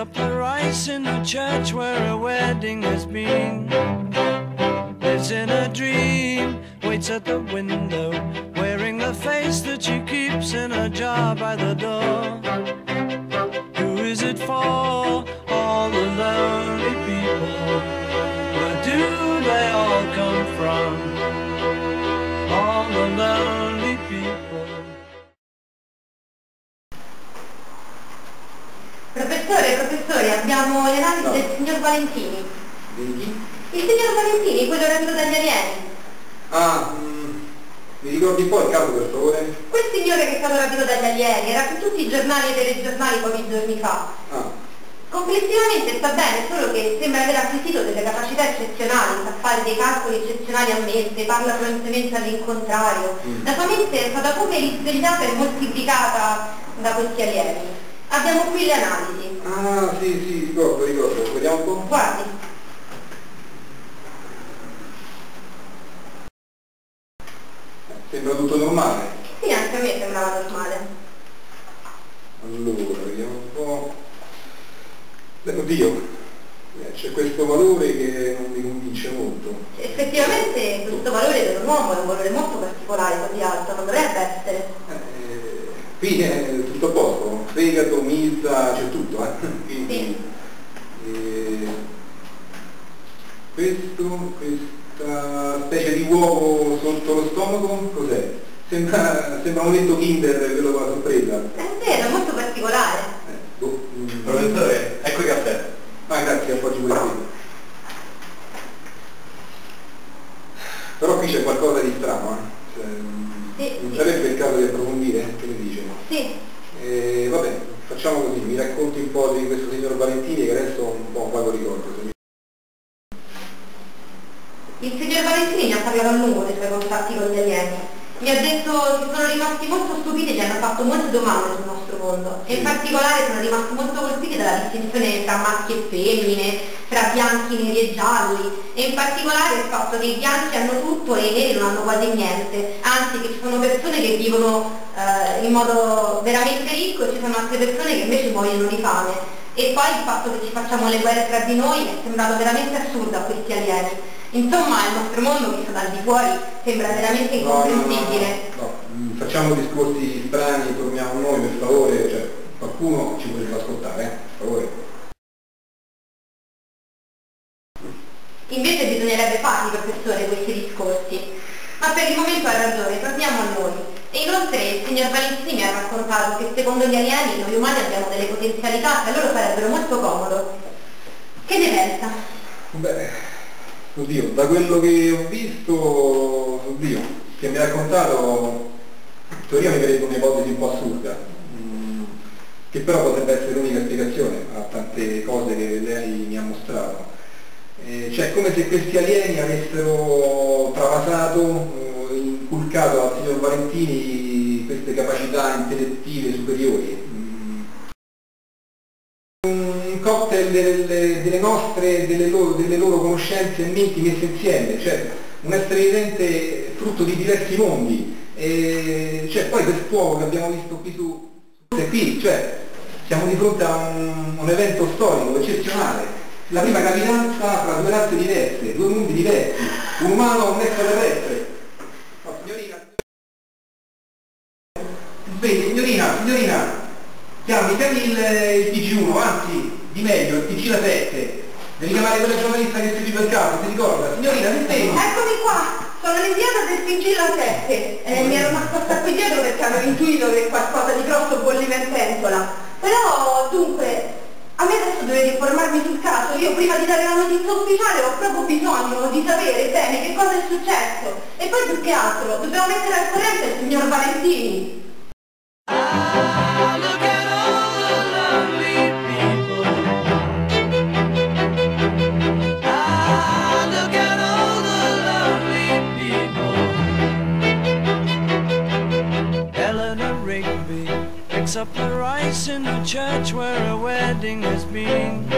up the rice in the church where a wedding has been. Lives in a dream, waits at the window, wearing the face that she keeps in a jar by the door. Abbiamo le analisi No. del signor Valentini. Di chi? Il signor Valentini, quello rapito dagli alieni. Ah, mm, mi ricordi un po' il caso per favore? Quel signore che è stato rapito dagli alieni era su tutti i giornali e telegiornali pochi giorni fa. Ah, Complessivamente sta bene, solo che sembra aver acquisito delle capacità eccezionali, sa fare dei calcoli eccezionali a mente, parla fluentemente all'incontrario. Mm. La sua mente è stata come risvegliata e moltiplicata da questi alieni. Abbiamo qui le analisi. Ah sì, sì, ricordo, ricordo. Vediamo un po'. Guardi, Sembra tutto normale. sì, anche a me sembrava normale. Allora, vediamo un po'. Beh, oddio, eh, c'è questo valore che non mi convince molto. Effettivamente questo valore per un uomo è un valore molto particolare, così alto, non dovrebbe essere. Eh, qui è tutto a posto, fegato, milza, c'è tutto, eh? Quindi, eh, questo, questa specie di uovo sotto lo stomaco, cos'è? Sembra, sembra un letto Kinder, quello con la sorpresa. È vero, è molto particolare. Eh, boh, mm. Professore, ecco il caffè. Ah, grazie, appoggi qui. Però qui c'è qualcosa di strano, eh? Cioè, Sì, non sì. sarebbe il caso di approfondire? Che ne dice? Sì, Eh, facciamo così, mi racconti un po' di questo signor Valentini che adesso un po' un vago ricordo. il signor Valentini ha parlato a lungo dei suoi contatti con gli alieni. Mi ha detto che sono rimasti molto stupiti e gli hanno fatto molte domande sul nostro mondo. E in particolare sono rimasti molto colpiti dalla distinzione tra maschi e femmine, tra bianchi, neri e gialli. E in particolare il fatto che i bianchi hanno tutto e i neri non hanno quasi niente. Anzi, che ci sono persone che vivono eh, in modo veramente ricco e ci sono altre persone che invece muoiono di fame. E poi il fatto che ci facciamo le guerre tra di noi è sembrato veramente assurdo a questi alieni. Insomma, il nostro mondo visto dal di fuori sembra veramente No, no, no, incomprensibile. no, mm, facciamo discorsi strani, torniamo a noi per favore, cioè qualcuno ci potrebbe ascoltare, eh, per favore. Invece bisognerebbe farli, professore, questi discorsi. Ma per il momento ha ragione, torniamo a noi. E inoltre il signor Valentini mi ha raccontato che secondo gli alieni noi umani abbiamo delle potenzialità che a loro farebbero molto comodo. Che ne pensa? Beh, oddio, da quello che ho visto, oddio, che mi ha raccontato, in teoria mi vedete un'ipotesi un po' assurda, mm, che però potrebbe essere l'unica spiegazione a tante cose che lei mi ha mostrato. Eh, cioè come se questi alieni avessero travasato, eh, inculcato al signor Valentini queste capacità intellettive superiori. Cocktail delle, delle nostre, delle loro, delle loro conoscenze e menti messe insieme, cioè un essere vivente frutto di diversi mondi. E, cioè, poi quest'uomo che abbiamo visto qui su, su qui, cioè, siamo di fronte a un, un evento storico eccezionale, la prima gravidanza tra due razze diverse, due mondi diversi, un umano e un extraterrestre. No, signorina, vedi, signorina, signorina, chiami, chiami il, il TG1, anzi, di meglio, il TG la 7, devi chiamare quella giornalista che seguiva il caso, ti ricorda? Signorina, mi svegli? Eccomi qua, sono l'inviata del Sigilla 7. Eh, mi ero nascosta qui dietro perché avevo intuito che qualcosa di grosso bolliva in pentola. Però, dunque, a me adesso dovete informarmi sul caso. Io prima di dare la notizia ufficiale ho proprio bisogno di sapere bene che cosa è successo. E poi più che altro, dobbiamo mettere al corrente il signor Valentini. The the rice in a church where a wedding has been.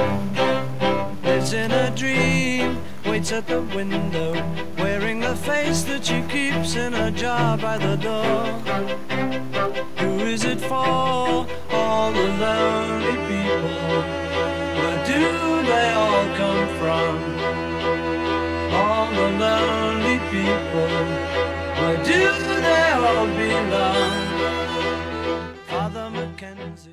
Lives in a dream, waits at the window, wearing the face that she keeps in a jar by the door. Who is it for? All the lonely people. Where do they all come from? All the lonely people. Where do they all belong? Mackenzie.